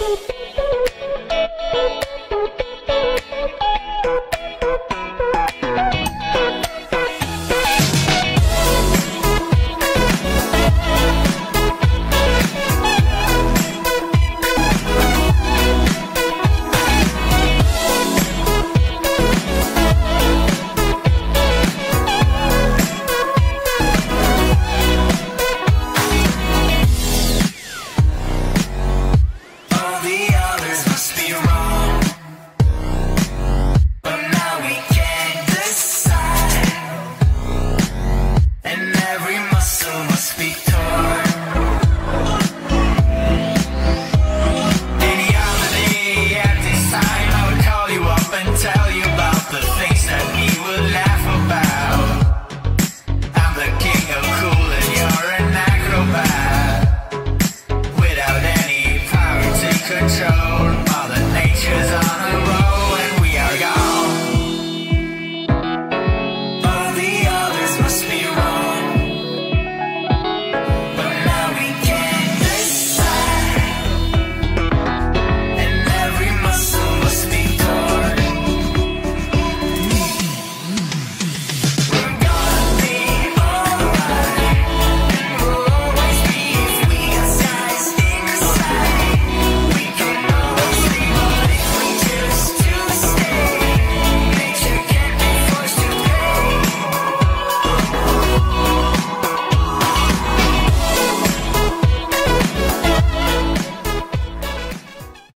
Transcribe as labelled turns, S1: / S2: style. S1: どっち?